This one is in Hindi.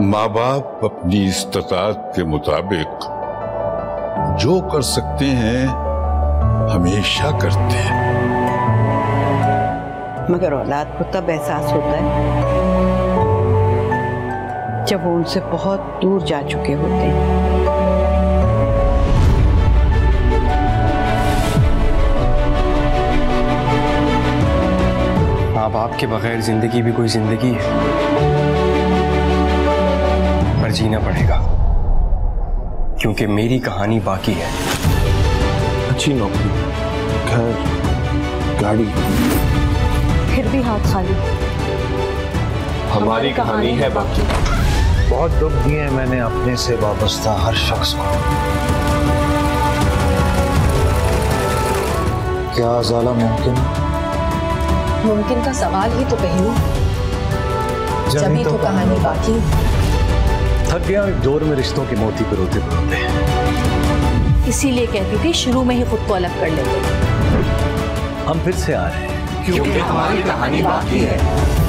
माँ बाप अपनी इस्तात के मुताबिक जो कर सकते हैं हमेशा करते हैं। मगर औलाद को तब एहसास होता है जब वो उनसे बहुत दूर जा चुके होते हैं। माँ बाप के बगैर ज़िंदगी भी कोई ज़िंदगी है। जीना पड़ेगा। क्योंकि मेरी कहानी बाकी है। अच्छी नौकरी घर गाड़ी। फिर भी हाथ खाली। हमारी कहानी है बाकी। बहुत दुख दिए हैं मैंने अपने से वाबस्ता हर शख्स को। क्या अजाला मुमकिन? मुमकिन का सवाल ही तो पहलू जभी तो कहानी। बाकी। थक गया एक दौर में रिश्तों की मोती पर रोते रोते इसीलिए कहती थी शुरू में ही खुद को अलग कर लेते हम फिर से आ रहे हैं। क्योंकि हमारी कहानी बाकी है।